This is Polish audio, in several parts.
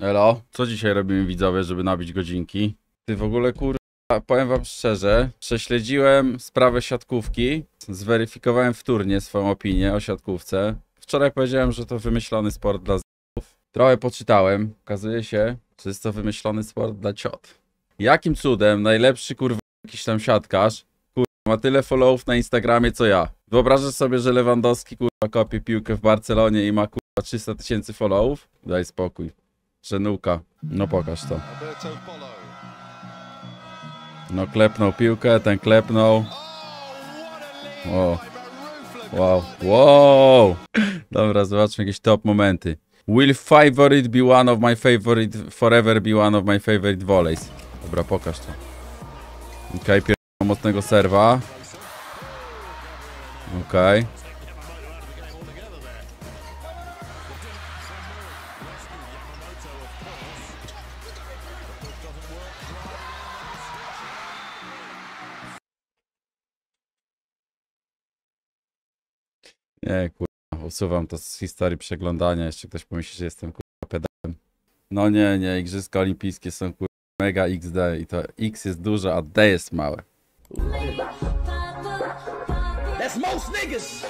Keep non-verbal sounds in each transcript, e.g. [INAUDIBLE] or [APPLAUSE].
Elo, co dzisiaj robimy widzowie, żeby nabić godzinki? Ty w ogóle kurwa, powiem wam szczerze, prześledziłem sprawę siatkówki, zweryfikowałem wtórnie swoją opinię o siatkówce. Wczoraj powiedziałem, że to wymyślony sport dla z***ów. Trochę poczytałem, okazuje się, że jest to wymyślony sport dla ciot. Jakim cudem najlepszy kurwa jakiś tam siatkarz, kurwa, ma tyle followów na Instagramie co ja. Wyobrażasz sobie, że Lewandowski kurwa kopie piłkę w Barcelonie i ma kurwa 300 tysięcy followów? Daj spokój. Żenuka. No pokaż to. No klepnął piłkę, ten klepnął. O, wow, wow. Dobra, zobaczmy jakieś top momenty. Will favorite be one of my favorite, forever be one of my favorite volleys. Dobra, pokaż to. Okej, okay, mocnego serwa. Okej. Okay. Usuwam to z historii przeglądania. Jeszcze ktoś pomyśli, że jestem kurwa pedałem. No nie, nie, Igrzyska Olimpijskie są kurwa mega XD i to X jest duże, a D jest małe. That's most niggas.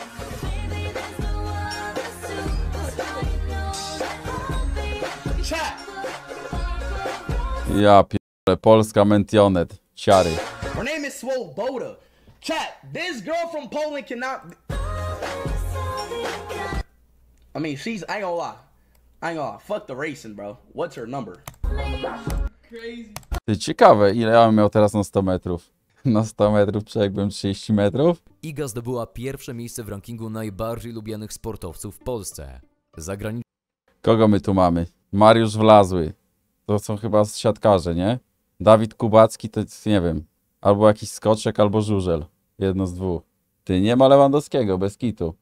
Ja pierdolę, Polska Mentionet, ciary. Her name is Swoboda. Chat. This girl from Poland cannot. I mean, she's. I ain't gonna lie. I ain't gonna lie. Fuck the racing, bro. What's her number? Ty, ciekawe, ile ja bym miał teraz na 100 metrów. [LAUGHS] Na 100 metrów, czy jakbym 30 metrów? Iga zdobyła pierwsze miejsce w rankingu najbardziej lubianych sportowców w Polsce. Zagraniczny Kogo my tu mamy? Mariusz Wlazły. To są chyba siatkarze, nie? Dawid Kubacki to jest, nie wiem, albo jakiś skoczek, albo żużel. Jedno z dwóch. Ty, nie ma Lewandowskiego, bez kitu.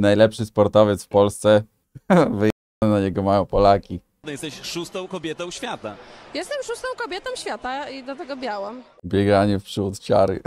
Najlepszy sportowiec w Polsce. [LAUGHS] Wyjechane na niego mają Polaki. Jesteś szóstą kobietą świata. Jestem szóstą kobietą świata i do tego białam. Bieganie w przód, ciary.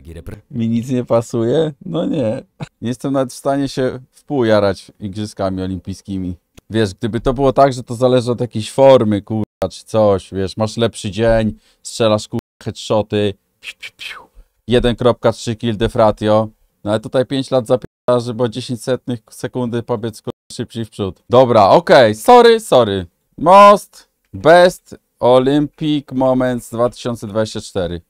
[LAUGHS] Mi nic nie pasuje? No nie. Nie jestem nawet w stanie się wpółjarać igrzyskami olimpijskimi. Wiesz, gdyby to było tak, że to zależy od jakiejś formy, kurwa, czy coś, wiesz, masz lepszy dzień, strzelasz, kurwa, headshoty, piu, piu, piu. 1.3 kill defratio, no ale tutaj 5 lat zapiera, żeby o 10 setnych sekundy pobiec, szybciej w przód. Dobra, okej, sorry, sorry. Most Best Olympic Moments 2024.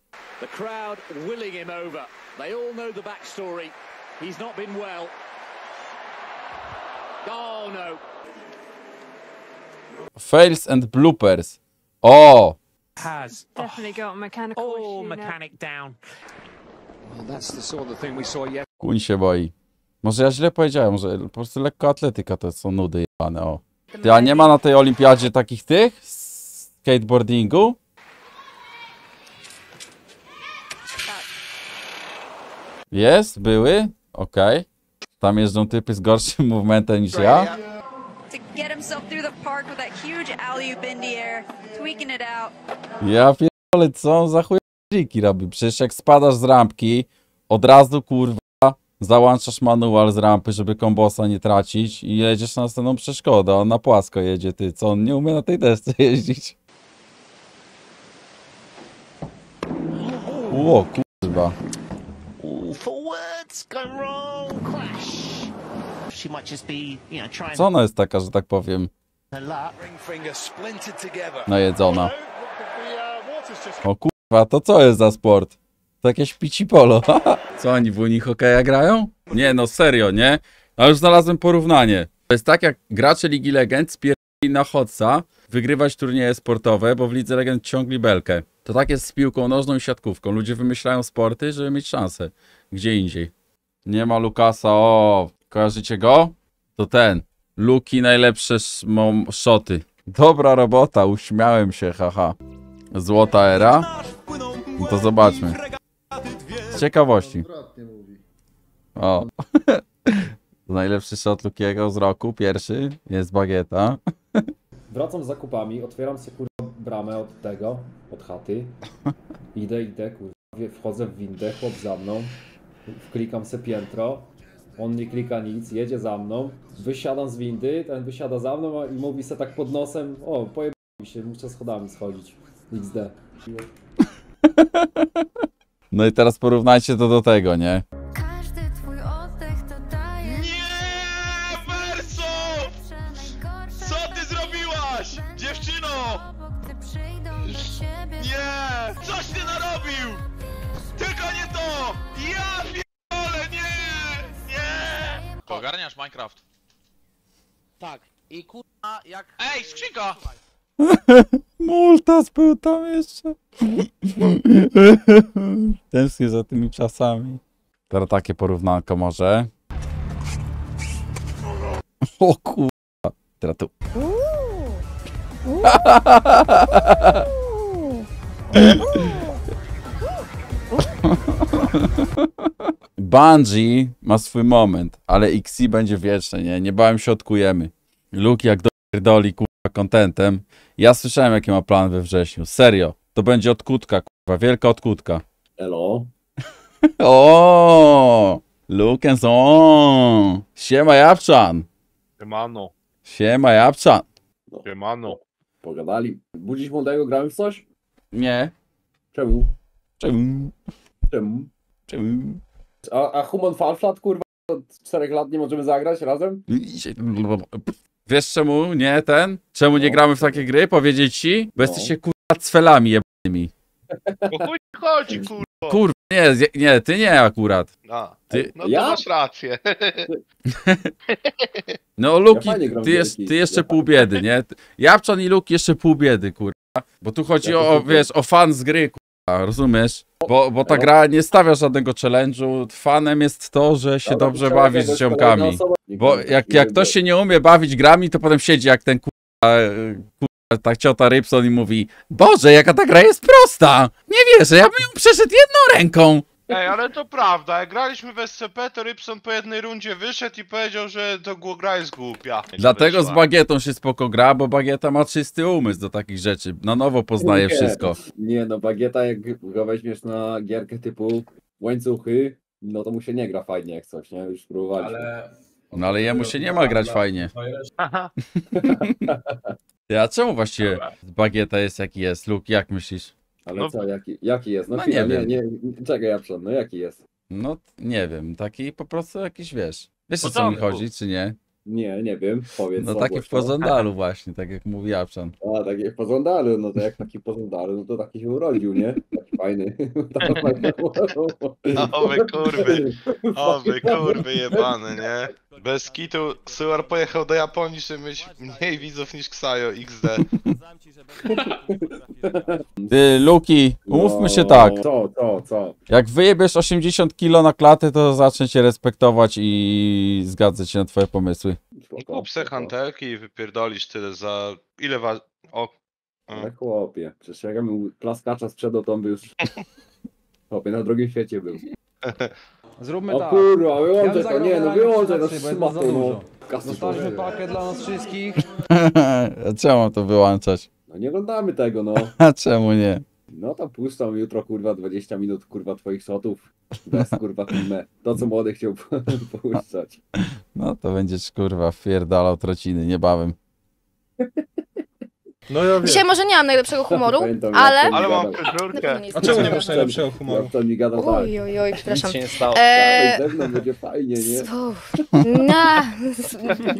The crowd willing him over. They all know the backstory. He's not been well. Oh no. Fails and bloopers. O! has Definitely got mechanical now. mechanic down. Well, that's the sort of thing we saw yesterday. Kuń się boi. Może ja źle powiedziałem, że po prostu lekko atletyka to są nudy jebane, o. Ty, a nie ma na tej olimpiadzie takich tych? Skateboardingu? Jest? Były? Okej. Tam jeżdżą typy z gorszym [LAUGHS] movementem niż ja? to get himself through the park with that huge alley-oop in the air, tweaking it out. Ja pierdolę, co on za chujki robi? Przecież jak spadasz z rampki, od razu kurwa załączasz manual z rampy, żeby kombosa nie tracić i jedziesz na następną przeszkodę. On na płasko jedzie, ty. Co, on nie umie na tej desce [LAUGHS] jeździć? Ło, kurwa. Co ona jest taka, że tak powiem, najedzona? Uh, O kurwa, to co jest za sport? To jakieś polo. [LAUGHS] co oni w Unii hokeja grają? Nie, no serio, nie? Ale już znalazłem porównanie. To jest tak jak gracze Ligi Legend spierdolili na chodca wygrywać turnieje sportowe, bo w Lidze Legend ciągli belkę. To tak jest z piłką nożną i siatkówką. Ludzie wymyślają sporty, żeby mieć szansę. Gdzie indziej. Nie ma Lukasa, o, kojarzycie go? To ten. Luki najlepsze szoty. Dobra robota, uśmiałem się, haha. Złota era? No to zobaczmy. Z ciekawości. O. [LAUGHS] Najlepszy shot Lukiego z roku, pierwszy, jest bagieta. Wracam z zakupami, otwieram sobie kurwa bramę od tego, od chaty. Idę, idę, kurwa, wchodzę w windę, chłop za mną. Wklikam se piętro. On nie klika nic, jedzie za mną, wysiadam z windy, ten wysiada za mną i mówi se tak pod nosem, o, pojebał mi się, muszę schodami schodzić. XD. [LAUGHS] No i teraz porównajcie to do tego, nie? Każdy twój oddech to daje Nie, Verso! Co ty zrobiłaś, dziewczyno? Nie! Coś ty narobił! Tylko nie to! Ja pierdolę, nie! Nie! Ogarniasz Minecraft? Tak. I kurwa, jak... Ej, skrzynka! Multas był tam jeszcze. Tęsknię za tymi czasami. Teraz takie porównanko może. O kurwa. Teraz tu. Bungie ma swój moment, ale XC będzie wieczny, nie? Niebawem się odkujemy. Luke jak dopierdoli kurwa kontentem. Ja słyszałem jaki ma plan we wrześniu. Serio. To będzie odkutka, kurwa. Wielka odkutka. Elo. [LAUGHS] O, Luke and on. Siema Japczan. Siemano, Siema Japczan. siemano. Pogadali. Budzić młodego, gramy w coś? Nie. Czemu? Czemu? Czemu? Czemu? A, a Human Fall Flat, kurwa, od czterech lat nie możemy zagrać razem? Wiesz czemu nie ten? Czemu nie gramy w takie gry? Powiedzieć ci? Bo No. jesteście kurwa cwelami jebanymi. O chuj chodzi, [LAUGHS] kurwa. Kurwa, nie, nie, ty nie akurat. A, Ty, no to Ja? masz rację. [LAUGHS] no Luki, ty, jest, ty jeszcze Ja pół biedy, nie? Japczan i Luki jeszcze pół biedy, kurwa. Bo tu chodzi o, wiesz, o fan z gry, kurwa, rozumiesz? Bo, bo ta gra nie stawia żadnego challenge'u. Fanem jest to, że się Dobra, dobrze jakaś z ziomkami. Bo jak, jak ktoś się nie umie bawić grami, to potem siedzi jak ten kurwa, e, kurwa ta ciota Rybson i mówi Boże, jaka ta gra jest prosta! Nie wierzę, ja bym ją przeszedł jedną ręką! Ej, ale to prawda, jak graliśmy w SCP, to Rybson po jednej rundzie wyszedł i powiedział, że to gra jest głupia. Dlatego z. Bagietą się spoko gra, bo Bagieta ma czysty umysł do takich rzeczy. Na nowo poznaje Nie. wszystko. Nie no, bagieta jak go weźmiesz na gierkę typu łańcuchy, no to mu się nie gra fajnie jak coś, nie? Już próbowaliśmy. Ale... No ale jemu się nie ma grać fajnie. [LAUGHS] Aha. Ja czemu właściwie Bagieta jest jaki jest? Luke, jak myślisz? Ale no- co, jaki, jaki jest? No, No chwila, nie nie, wiem. nie, nie, czekaj ja przed, no jaki jest? No nie wiem, taki po prostu jakiś wiesz. Wiesz o co mi chodzi, czy nie? Nie, nie wiem, powiedz No taki w [LAUGHS] pożądalu właśnie, tak jak mówi Japczan. A, taki w pożądalu, no to jak taki pożądalu, no to taki się urodził, nie? Taki fajny. [LAUGHS] O wy [LAUGHS] kurwy, o wy kurwy jebane, nie? Bez kitu, Suar pojechał do Japonii, żeby mieć mniej widzów niż Ksajo XD. [LAUGHS] Ty, Luki, umówmy się No, tak. Co, co, co? Jak wyjebiesz 80 kilo na klatę, to zacznę cię respektować i zgadzać się na twoje pomysły. Spoko, Kup se hantelki i wypierdolisz tyle za... Ile wa... O... Ale chłopie, przecież jak ja bym plaskacza sprzedał, to on by już... [LAUGHS] Chłopie, na drugim świecie był. [LAUGHS] Zróbmy O tak. kurwa, wyłączaj to, nie, no wyłączaj za szmato, no. Kasy Dostaliśmy pakiet dla nas wszystkich. [LAUGHS] Czemu mam to wyłączać? No nie oglądamy tego, no. [LAUGHS] A czemu nie? No to puszczam jutro, kurwa, 20 minut, kurwa, twoich shotów. Bez, kurwa, filmę. To, co młody chciał [LAUGHS] puszczać. No to będziesz kurwa wpierdalał trociny niebawem. No ja Dzisiaj może nie mam najlepszego humoru, Pamiętam, jak ale... to mi Ale mam gadał. fryzurkę. A czemu nie masz najlepszego humoru? Jak to mi gadał tak. Oj, oj, oj, przepraszam. się nie stało. Eee... Ze mną będzie fajnie, nie? Uff, na,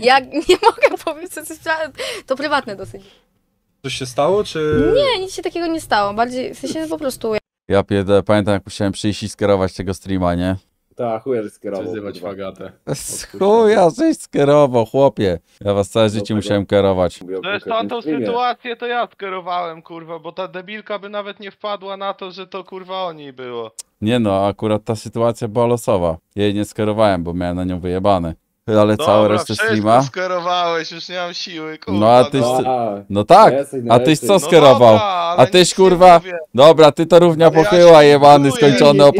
ja nie mogę powiedzieć, co pra- to prywatne dosyć. Coś się stało, czy... Nie, nic się takiego nie stało, bardziej, w sensie po prostu Ja pamiętam jak musiałem przyjść i skierować tego streama, nie? Tak, chuja, że skierował. Wzywać kurwa. fagatę. Chuja, żeś skierował, chłopie. Ja was całe życie musiałem kierować. Mówię o To jest konkretnym tamtą streamie. sytuację to ja skierowałem, kurwa, bo ta debilka by nawet nie wpadła na to, że to kurwa o niej było. Nie no, akurat ta sytuacja była losowa. Jej nie skierowałem, bo miałem na nią wyjebane. Ale całą Dobra, resztę wszystko streama... skierowałeś, już nie mam siły, kurwa. No a tyś... A, No tak, a tyś co No skierował? dobra, A tyś kurwa... Dobra, ty to równia Ale ja pochyła, się jebany, skończony widział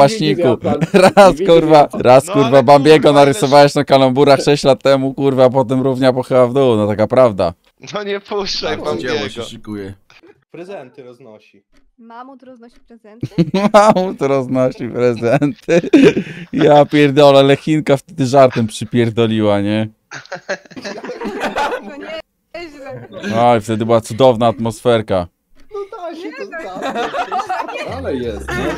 pan- Raz kurwa, raz No kurwa Bambiego narysowałeś na kalamburach 6 lat temu, kurwa, a potem równia pochyła w dół, no taka prawda. No nie puszczaj pan biego. szykuje. Prezenty roznosi. Mamut roznosi prezenty? [LAUGHS] Mamut roznosi prezenty. Ja pierdolę, ale Chinka wtedy żartem przypierdoliła, nie? No nie. Oj, wtedy była cudowna atmosferka. No da się to zgadnąć. [LAUGHS] Ale jest, nie?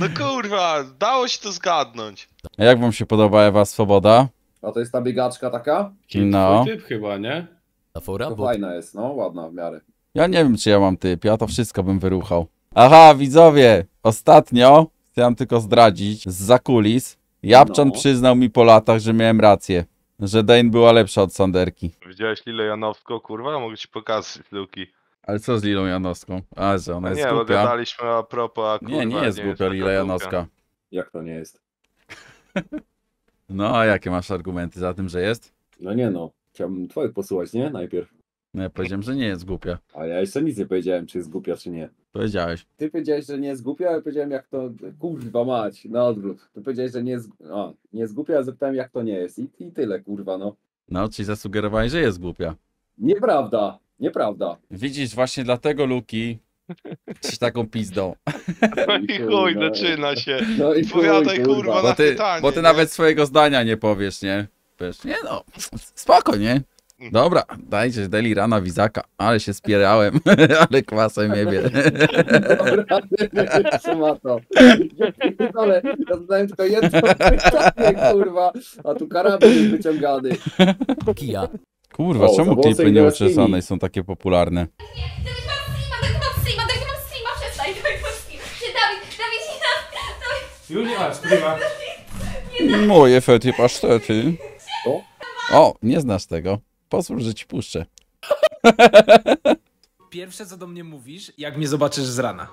No kurwa, dało się to zgadnąć. A jak wam się podoba Ewa Swoboda? A to jest ta biegaczka taka? No. typ chyba, nie? Afora, To bo fajna jest, no ładna w miarę. Ja nie wiem, czy ja mam typ, ja to wszystko bym wyruchał. Aha, widzowie, ostatnio chciałem tylko zdradzić z zakulis. Japczan No. przyznał mi po latach, że miałem rację. Że Dane była lepsza od Sanderki. Widziałeś Lilę Janowską, kurwa? Mogę ci pokazać, Luki. Ale co z Lilą Janowską? A, że ona jest nie, bo głupia. gadaliśmy a propos, a kurwa, Nie, nie jest głupia jaka Lila głupia. Janowska. Jak to nie jest? [LAUGHS] No, a jakie masz argumenty za tym, że jest? No nie no. Chciałbym twoich posłuchać, nie? Najpierw. No ja powiedziałem, że nie jest głupia. A ja jeszcze nic nie powiedziałem, czy jest głupia, czy nie. Powiedziałeś. Ty powiedziałeś, że nie jest głupia, a ja powiedziałem, jak to. Kurwa mać, na odwrót. Ty powiedziałeś, że nie jest. A, nie jest głupia, a zapytałem, jak to nie jest. I, I tyle, kurwa, no. No, czyli zasugerowałeś, że jest głupia. Nieprawda, nieprawda. Widzisz, właśnie dlatego Luki jesteś taką pizdą. No i chuj, zaczyna się. No i Odpowiadaj, chuj, kurwa, Bo ty, pytanie. bo ty nie? nawet swojego zdania nie powiesz, nie? Wiesz, nie no, spoko, nie? Dobra, dajcie Delirana Wizaka, ale się spierałem, [LAUGHS] ale kwasem jebie. Dobra, trzyma to. Ale ja zadałem tylko jedno pytanie, kurwa. A tu karabin jest wyciągany. Kia. Kurwa, O, czemu klipy i nieuczesane Neosini. są takie popularne? Już nie masz, streama. Moje fety pasztety. O? O, nie znasz tego. Pozwól, że ci puszczę. Pierwsze co do mnie mówisz, jak mnie zobaczysz z rana.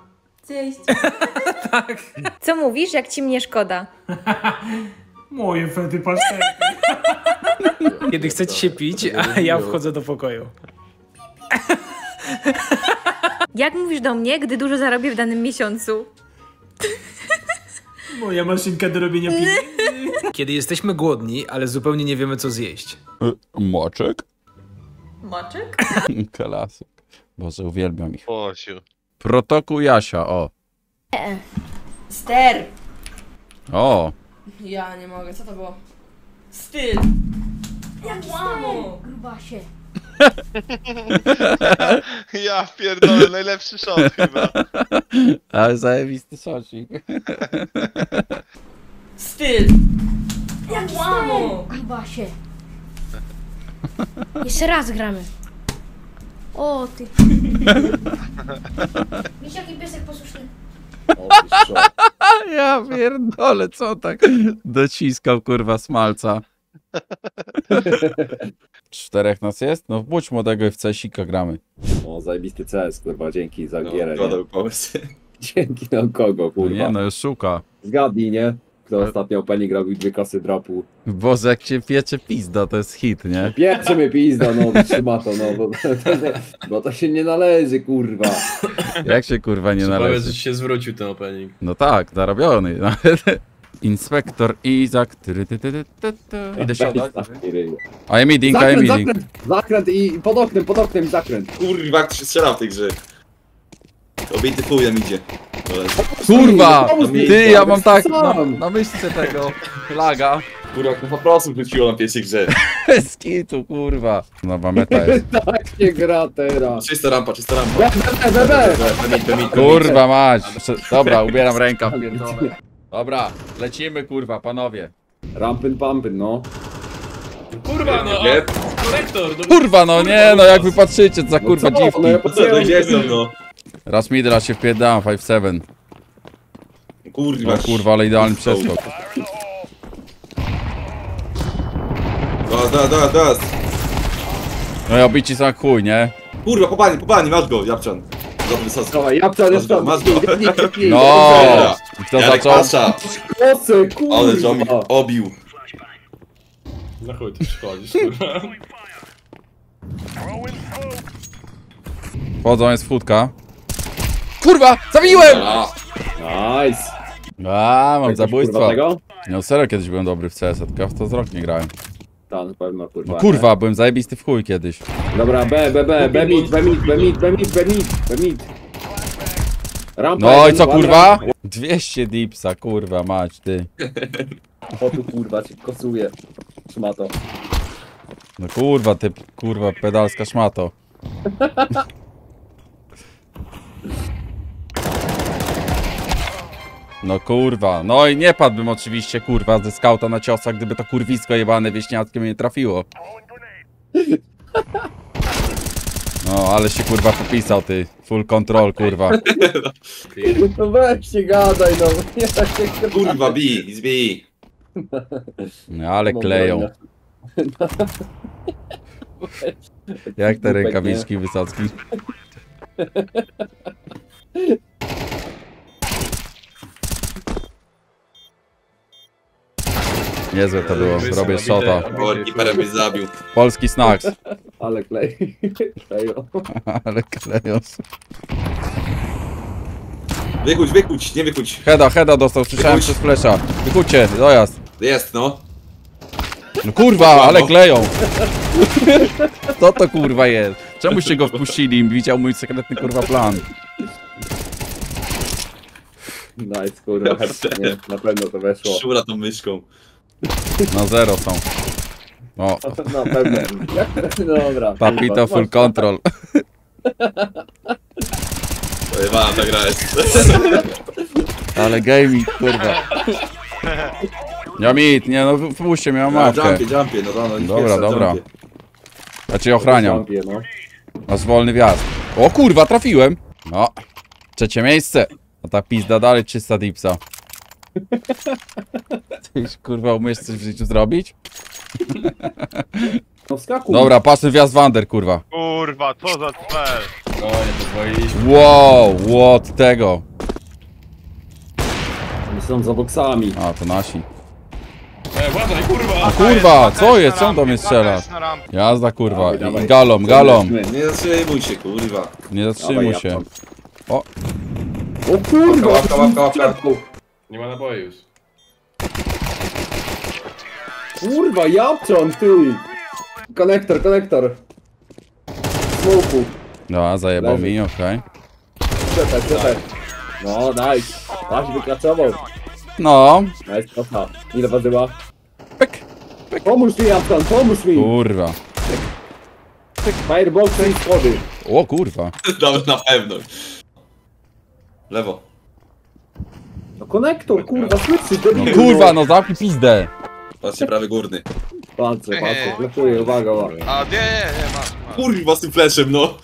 Cześć. [LAUGHS] Tak. Co mówisz, jak ci mnie szkoda? [LAUGHS] Moje fety pasztety. [LAUGHS] Kiedy chcecie się pić, a ja wchodzę do pokoju. Jak mówisz do mnie, gdy dużo zarobię w danym miesiącu? Moja maszynka do robienia pieniędzy. Kiedy jesteśmy głodni, ale zupełnie nie wiemy co zjeść. Moczek? Moczek? [LAUGHS] Klasy. Boże, uwielbiam ich. Osiu. Protokół Jasia, o. Ster. O, Ja nie mogę, co to było? Styl. Jak łamo. Grubasie. [LAUGHS] Ja pierdolę, najlepszy shot chyba. [LAUGHS] ale zajebisty szocik. Styl. Jak łamo. Grubasie. [LAUGHS] Jeszcze raz gramy. O ty. [LAUGHS] Wiesz jaki piesek posłuszny? [LAUGHS] Ja pierdolę, co tak dociskał, kurwa, smalca. Czterech nas jest? No wbudź młodego i w CSika gramy. O, zajebisty CS, kurwa, dzięki za No, gierę. nie? Dzięki no kogo, No kurwa. nie no, już szuka. Zgadnij, nie? Kto ostatnio Penny robił dwie kosy dropu. Boże, jak się piecze pizda, to jest hit, nie? Pierwsze mnie pizda, no, trzyma to, no, bo, [LAUGHS] bo to się nie należy, kurwa. Jak się kurwa nie Powiedz, należy? że się zwrócił ten opening. No tak, zarobiony. [LAUGHS] Inspektor Izak. tyry, ty, ty, ty, ty, ty. Idę siadać. A ja meeting, a ja Zakręt, zakręt, zakręt i i pod oknem, pod oknem i zakręt. Kurwa, jak to się strzela w tej grze. Obity chuj nam idzie. Kurwa! Pomóż mi, Ty, ja mam tak na, sam. na myślce tego laga. Kurwa, po prostu wróciło na pierwszej grze. Bez kitu, kurwa. Nowa meta jest. Tak się gra teraz. Czysta rampa, czysta rampa. Be, be, be, be. Pemit, pemit, Kurwa mać. Dobra, ubieram rękaw. pierdolę. Dobra, lecimy kurwa, panowie. Rampyn pampyn, no. Kurwa, no, Nie. korektor, no. Kurwa no nie, no jak wy patrzycie, co za kurwa dziwki. No ja No co, gdzie jestem, no? Raz mid, raz się wpierdałem, 5-7. Kurwa, O kurwa, ale idealny przeskok. Da, da, da, da. No i obici są jak chuj, nie? Kurwa, popani, popani, masz go, Japczan. Dobry sos. Dawaj, ja wczoraj Masz go, masz go. No! I Kto Jarek zaczął? Pasza. Kosy, Ale Johnny kurwa. obił. Na chuj ty przychodzisz, kurwa. Wchodzą, jest futka. Kurwa, zabiłem! A, Nice. A, mam kurwa, zabójstwo. tego? No serio, kiedyś byłem dobry w CS, tylko w to z rok nie grałem. Tak, na pewno, kurwa. No kurwa, byłem zajebisty w chuj kiedyś. Dobra, B, B, B, B, mid, B, mid, B, mid, B, mid, B, mid, B, mid. Rampa No i jeden, co one kurwa? ramp. 200 dipsa, kurwa mać ty. O tu kurwa, cię kosuje. Szmato. No kurwa, ty kurwa pedalska szmato. [LAUGHS] No kurwa, no i nie padłbym oczywiście kurwa ze skauta na ciosa, gdyby to kurwisko jebane wieśniackie mnie nie trafiło. No, ale się kurwa popisał ty. Full control kurwa. No weź się gadaj, no. Nie tak się Kurwa, B, z B. No, ale kleją. Jak te rękawiczki Wysocki? Niezłe to było, robię shota. Byś zabił. Polski snacks. [LAUGHS] Ale klej. [LAUGHS] Kleją. [LAUGHS] Ale kleją. Wykuć, wykuć, nie wykuć. Heda, Heda dostał, słyszałem przez flesza. Wychudźcie, dojazd. Jest, no. No kurwa, ale kleją. Co to kurwa jest? Czemuście go wpuścili? Widział mój sekretny kurwa plan. Nice, kurwa. Nie, na pewno to weszło. Szura tą myszką. Na zero są. O, Na pewno. No dobra. papito full control. Pojebała ta gra jest. Ale gaming, kurwa. Ja mit, nie no, wpuśćcie mnie, mam mapkę. jumpie, jumpie, no, no, no, nie Dobra, pierwsza, dobra. jumpie. Ja cię ochraniam. Jumpie, no. Masz wolny wjazd. O kurwa, trafiłem. No. Trzecie miejsce. A ta pizda dalej 300 dipsa. Ty już kurwa umiesz coś w życiu zrobić? No wskakuj. Dobra, pasy wjazd Wander, kurwa. Kurwa, co za cel. Wow, what tego. Oni są za boksami. A, to nasi. E, uważaj, kurwa. A kurwa, co jest? Co on do mnie strzela? Jazda, kurwa. I- Dawaj. Galom, galom. Nie zatrzymuj się, kurwa. Nie zatrzymuj Dawaj, się. Japczan. O, O kurwa! Łapka, łapka, łapka. Nie ma naboi już. Kurwa, Japczan, ty! Konektor, konektor. Smoku. no, zajebał Leży. mi, okej. Przetek, przetek. No, nice. Aż wykracował. No, Nice, kocha. Ile ważyła? pyk. Pomóż mi, Japczan, pomóż mi! Kurwa. Fireboxy i schody. O kurwa. [LAUGHS] Dobra, na pewno. Lewo. No konektor, kurwa, słyszy, No kurwa, no zamknij pizdę. Patrzcie, prawy górny. Patrzę, patrzę, flashuję, uwaga, uwaga. A nie, nie, nie, masz, masz. Kurwa, z tym fleszem, no.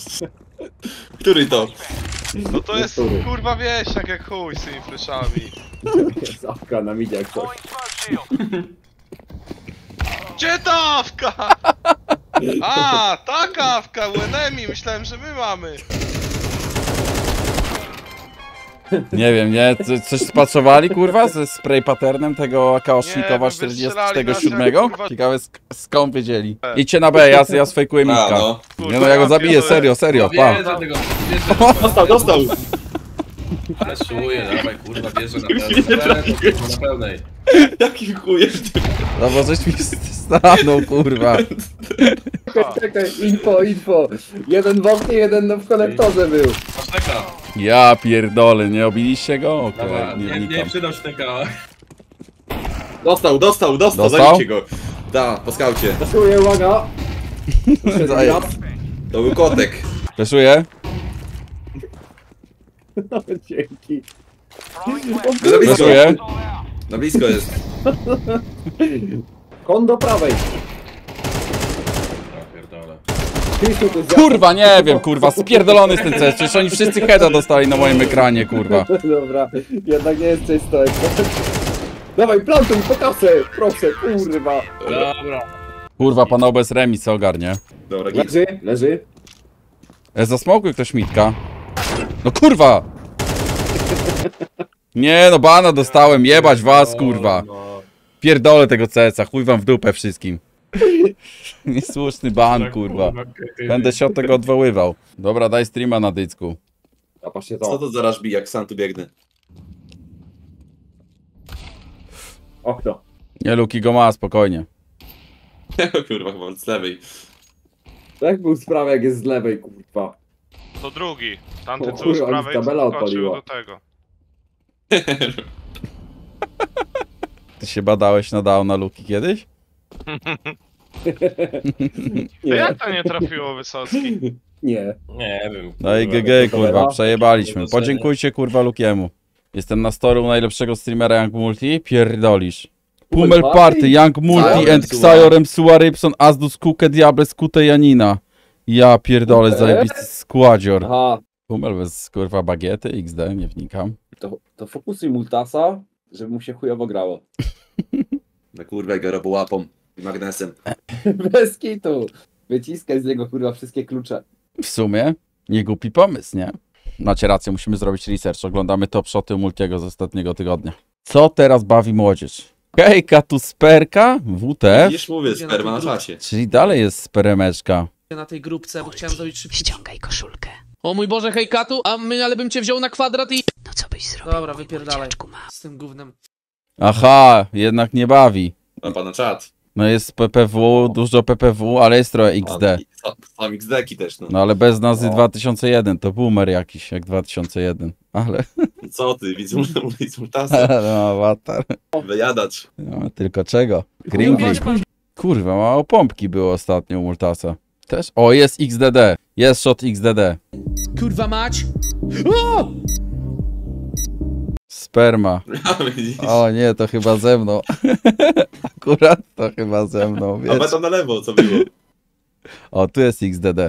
Który to? No to jest Który? kurwa wieśniak jak chuj z tymi fleszami. Zawka na midzie jak coś. Gdzie ta awka? A, ta kawka, UNMI, myślałem, że my mamy. Nie wiem, nie? Co- Coś spatrzowali, kurwa? Ze spray patternem tego wystrzelali 47? nas jak, kurwa- Ciekawe sk skąd wiedzieli. Idźcie na B, ja, ja sfejkuję Mitka. no. Nie no, ja go zabiję, serio, serio, pa. [LAUGHS] Dostał, dostał. Fleszuję, dawaj kurwa, bierze na pełnej. Na pełnej. [LAUGHS] Jaki chujem ty. No bo żeś mi stanął, kurwa. [LAUGHS] Czekaj, czekaj, info, info. Jeden w oknie, jeden w konektorze był. Ja pierdolę, nie obiliście go? Okej, Dobra, nie nie, nie wnikam. przydał się teka. Dostał, dostał, dostał, Dostał? zajmijcie go. Da, po skaucie. Uwaga. [LAUGHS] Zaję. To był kotek. Fleszuję? No, dzięki. Fleszuję? Na blisko jest. [LAUGHS] Kon do prawej. Ja pierdolę. Kurwa, nie wiem, kurwa, spierdolony jest ten CS, przecież oni wszyscy heada dostali na moim ekranie, kurwa. [LAUGHS] Dobra, jednak nie jest czysto. [LAUGHS] Dawaj, plantuj po kasę, proszę, kurwa. Dobra. Kurwa, pan bez remis ogarnie. Dobra, git. Leży, leży. E, zasmokuj ktoś mitka. No kurwa! Nie no, bana dostałem, jebać was, kurwa. Pierdolę tego CS-a, chuj wam w dupę wszystkim. [LAUGHS] Niesłuszny ban, kurwa. Będę się od tego odwoływał. Dobra, daj streama na dycku. A patrzcie Co to. to za raszbi, jak sam tu biegnę? Okno. Nie, Luki go ma, spokojnie. [LAUGHS] kurwa, chyba z lewej. Tak był sprawa, jak jest z lewej, kurwa. To drugi. Tamten co już prawej tabela odpaliła. do tego. [LAUGHS] Ty się badałeś na Downa Luki kiedyś? [LAUGHS] To jak to nie trafiło Wysocki? Nie. Nie wiem. No i GG, kurwa, przejebaliśmy. Podziękujcie, kurwa, Lukiemu. Jestem na story u najlepszego streamera Young Multi. Pierdolisz. Pumel Party? Young Multi and Remsua. Xayo Remsua Rybson, Azdus Kuke, Diable, Skute, Janina. Ja pierdolę, zajebisty składzior. Aha, Pumel bez, kurwa, bagiety, XD, nie wnikam. To, to fokusuj Multasa, żeby mu się chujowo grało. [LAUGHS] Na kurwa, go robię łapą i magnesem. [LAUGHS] Bez kitu. Wyciskaj z niego, kurwa, wszystkie klucze. W sumie, nie głupi pomysł, nie? Macie rację, musimy zrobić research. Oglądamy top shoty Multiego z ostatniego tygodnia. Co teraz bawi młodzież? Hejka tu sperka, WTF, Widzisz, mówię, sperma na czacie. czyli dalej jest speremeczka. na tej grupce, bo chciałem zrobić szybki... Ściągaj koszulkę. O mój Boże, hej Katu, a my, ale bym cię wziął na kwadrat i... No co byś zrobił? Dobra, wypierdalaj. Z tym gównem. Aha, jednak nie bawi. Ma pana czat. No jest PPW, dużo PPW, ale jest trochę XD. Sam XD-ki też, no. No ale bez nazwy 2001, to boomer jakiś, jak 2001. Ale, [LAUGHS] Co ty, widzę, widzę multasa. [LAUGHS] no awatar. Wyjadacz. No, tylko czego? Gringli. Kurwa, mało pompki było ostatnio u Multasa. Też? O, jest XDD. Jest shot XDD. Kurwa mać! Sperma. Widzisz? O nie, to chyba ze mną. [LAUGHS] Akurat to chyba ze mną, A wiesz. tam na lewo, co było? O, tu jest XDD.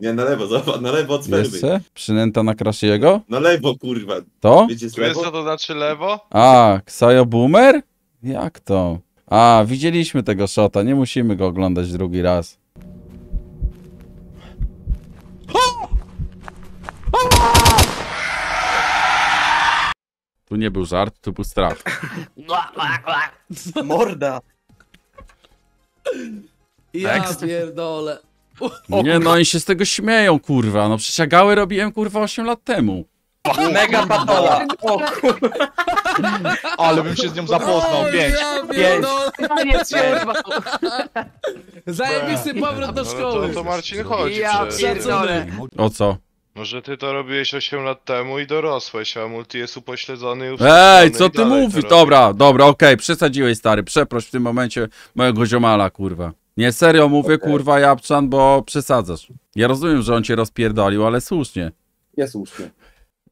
Nie, na lewo, zobacz, na lewo od spermy. Jeszcze? Przynęta na Krashiego? Na lewo, kurwa. To? Wiecie z lewo? co to znaczy lewo? A, Ksajo Boomer? Jak to? A, widzieliśmy tego shota, nie musimy go oglądać drugi raz. Tu nie był żart, tu był strach. Morda. Ja pierdolę. Nie no, oni się z tego śmieją, kurwa. No przecież ja gały robiłem, kurwa, 8 lat temu. Mega patola. O kurwa. [LAUGHS] Ale bym się z nią zapoznał, pięć. Ja. Pięć. Zajebisty powrót do No szkoły. to, to Marcin chodzi Ja pierdolę. O co? Może ty to robiłeś 8 lat temu i dorosłeś, a multi jest upośledzony i Ej, co ty mówisz? Dobra, dobra, okej, przesadziłeś, stary. Przeproś w tym momencie mojego ziomala, kurwa. Nie, serio mówię, kurwa, Japczan, bo przesadzasz. Ja rozumiem, że on cię rozpierdolił, ale słusznie. Niesłusznie.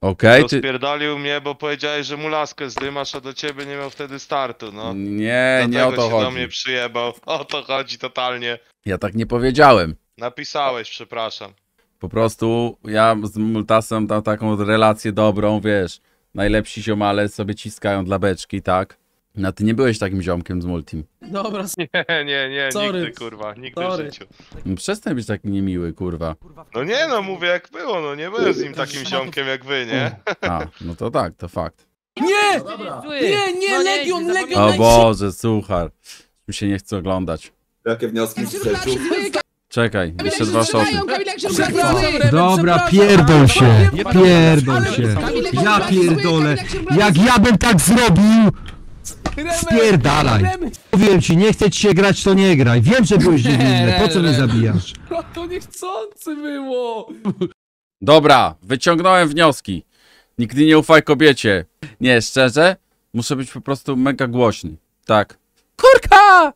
Okej, ty... Rozpierdolił mnie, bo powiedziałeś, że mu laskę zdymasz, a do ciebie nie miał wtedy startu, no. Nie, nie o Dlatego to się do chodzi. mnie przyjebał. [LAUGHS] O to chodzi totalnie. Ja tak nie powiedziałem. Napisałeś, przepraszam. Po prostu ja z Multasem mam taką relację dobrą, wiesz. Najlepsi ziomale sobie ciskają dla beczki, tak? No ty nie byłeś takim ziomkiem z Multim. Dobra, Nie, nie, nie, Sorry. nigdy kurwa, nigdy Sorry. w życiu. No Przestań być taki niemiły, kurwa. No nie no, mówię jak było, no nie byłem z nim takim ziomkiem jak wy, nie? A, no to tak, to fakt. Nie! Nie, nie, Legion, Legion! O Boże, suchar. Mi się nie chce oglądać. Jakie wnioski z? Czekaj, jeszcze dwa szoty. Dobra, pierdol się, pierdol się. Ja pierdolę. Jak ja bym tak zrobił, spierdalaj. Mówiłem ci, nie chcę ci się grać, to nie graj. Wiem, że byłeś niewinny, po co mnie zabijasz? To niechcący było! Dobra, wyciągnąłem wnioski. Nigdy nie ufaj kobiecie. Nie, szczerze, muszę być po prostu mega głośny. Tak. Kurka!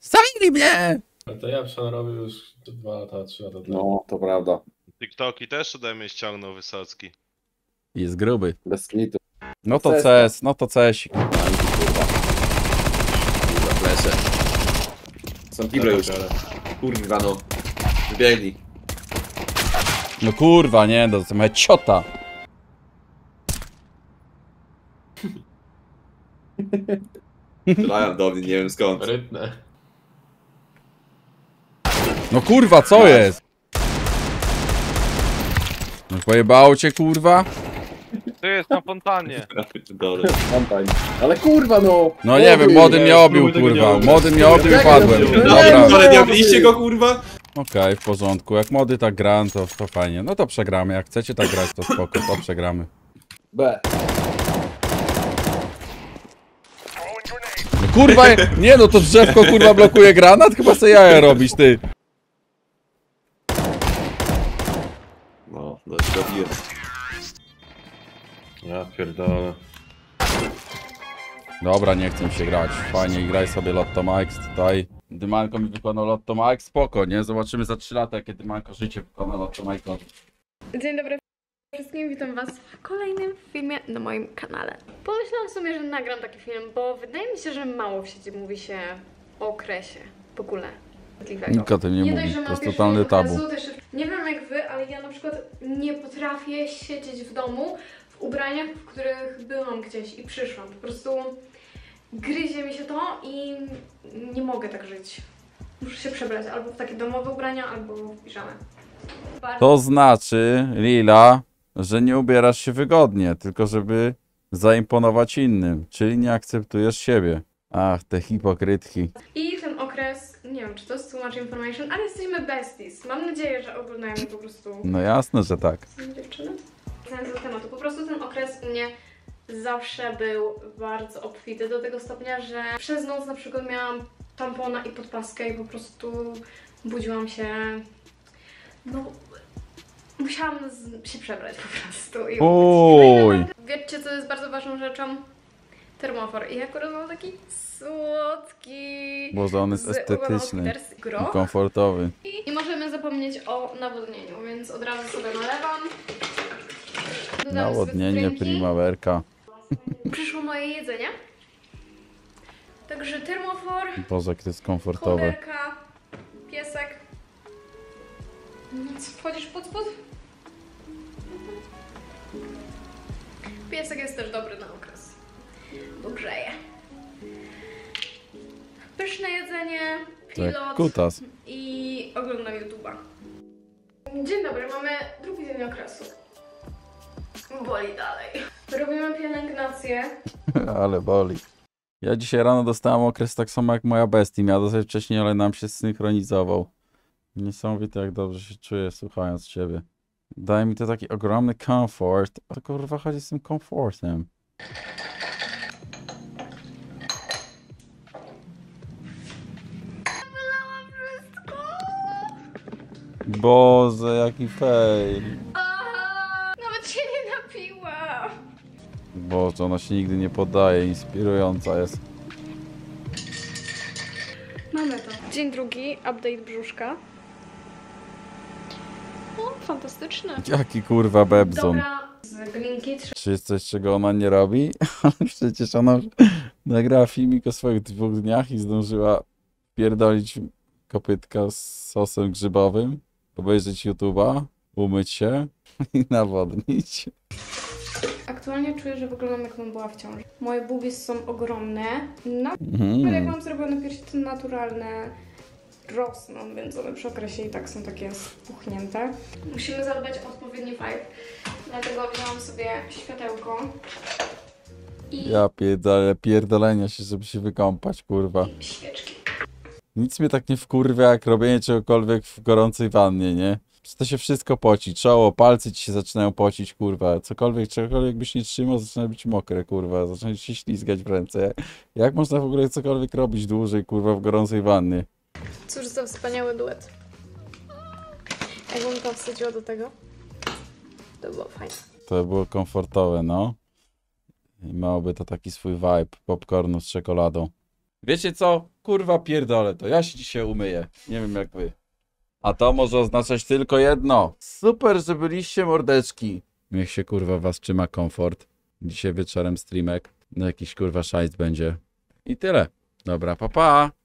Zabili mnie! To ja przenowił już 2 lata, 3 lata temu. No, to prawda. TikToki też ode mnie ściągnął Wysocki. Jest gruby. Bez kitu. No to CS. CS, no to CSik. Są kible już. Kurwa no. Wybiegli. No kurwa, nie, no to moja ciota. Strzelają do mnie, nie wiem skąd. Rytne. No kurwa, co jest? No pojebało cię, kurwa? To jest na fontannie. [LAUGHS] Dole. Ale kurwa no! No nie wiem, młody mnie obił, kurwa. Młody mnie obił, padłem. Dobra. Ale nie obiliście go kurwa? Okej, w porządku. Jak młody tak gra, to, to fajnie. No to przegramy. Jak chcecie tak grać, to spoko, to przegramy. B. No kurwa, nie no, to drzewko kurwa blokuje granat? Chyba sobie jaja robić, ty. No, no zrobiłem. Ja pierdolę. Dobra, nie chcę mi się grać. Fajnie, graj sobie Lotto Max tutaj. Dymanko mi wykonał Lotto Max, spoko, nie? Zobaczymy za 3 lata, jakie Dymanko życie wykona Lotto Max. Dzień dobry wszystkim, witam was w kolejnym filmie na moim kanale. Pomyślałam sobie, że nagram taki film, bo wydaje mi się, że mało w sieci mówi się o okresie w ogóle. Nikt o tym nie, dość, mówi, że to mam jest totalny tabu. Nie wiem jak wy, ale ja na przykład nie potrafię siedzieć w domu w ubraniach, w których byłam gdzieś i przyszłam. Po prostu gryzie mi się to i nie mogę tak żyć. Muszę się przebrać albo w takie domowe ubrania, albo w piżamę. Bardzo To znaczy, Lila, że nie ubierasz się wygodnie, tylko żeby zaimponować innym, czyli nie akceptujesz siebie. Ach, te hipokrytki. I ten okres, nie wiem czy to jest too much information, ale jesteśmy besties. Mam nadzieję, że oglądają po prostu No jasne, że tak. Są dziewczyny. Wracając do tematu, po prostu ten okres u mnie zawsze był bardzo obfity do tego stopnia, że przez noc na przykład miałam tampona i podpaskę i po prostu budziłam się, no musiałam się przebrać po prostu. I Oj. Wiecie co jest bardzo ważną rzeczą? Termofor. I akurat mam taki słodki... Boże, on jest estetyczny i komfortowy. I możemy zapomnieć o nawodnieniu, więc od razu sobie nalewam. Sobie Nawodnienie, primawerka. Przyszło moje jedzenie. Także termofor, to jest komfortowe. cholerka, piesek. Nic, wchodzisz pod spód? Piesek jest też dobry na okres, bo grzeje. Pyszne jedzenie, To jak pilot kutas. i oglądam YouTube'a. Dzień dobry, mamy drugi dzień okresu. Boli dalej. Robimy pielęgnację. [LAUGHS] Ale boli. Ja dzisiaj rano dostałem okres tak samo jak moja bestia. Miała dosyć wcześniej, ale nam się synchronizował. Niesamowite jak dobrze się czuję słuchając ciebie. Daje mi to taki ogromny komfort. O kurwa chodzi z tym komfortem. Boże, jaki fail. Napiła. Boże, ona się nigdy nie poddaje, inspirująca jest. Mamy to. Dzień drugi, update brzuszka. O, fantastyczne. Jaki kurwa bebzon. Dobra, z glinki Czy jest coś, czego ona nie robi? [LAUGHS] Ale przecież ona nagrała filmik o swoich dwóch dniach i zdążyła pierdolić kopytka z sosem grzybowym, obejrzeć YouTube'a, umyć się [LAUGHS] i nawodnić. Aktualnie czuję, że wyglądam jakbym była w ciąży. Moje boobies są ogromne. No, Mhm. ale jak mam zrobione piersi, to naturalne rosną, więc one przy okresie i tak są takie spuchnięte. Musimy zadbać o odpowiedni vibe, dlatego wziąłam sobie światełko i Ja pierdolę, pierdolenia się, żeby się wykąpać, kurwa. świeczki. Nic mnie tak nie wkurwia, jak robienie czegokolwiek w gorącej wannie, nie? Przecież To się wszystko poci, czoło, palce ci się zaczynają pocić, kurwa. Cokolwiek, czegokolwiek byś nie trzymał, zaczyna być mokre, kurwa. Zaczyna ci się ślizgać w ręce. Jak można w ogóle cokolwiek robić dłużej, kurwa, w gorącej wannie? Cóż za wspaniały duet. Jakbym to wsadziła do tego, to było fajne. To było komfortowe, no. I miałoby to taki swój vibe popcornu z czekoladą. Wiecie co? Kurwa pierdolę to. Ja się dzisiaj umyję. Nie wiem jak wy. A to może oznaczać tylko jedno. Super, że byliście mordeczki. Niech się kurwa was trzyma komfort. Dzisiaj wieczorem streamek. No jakiś kurwa szajs będzie. I tyle. Dobra, papa. Pa.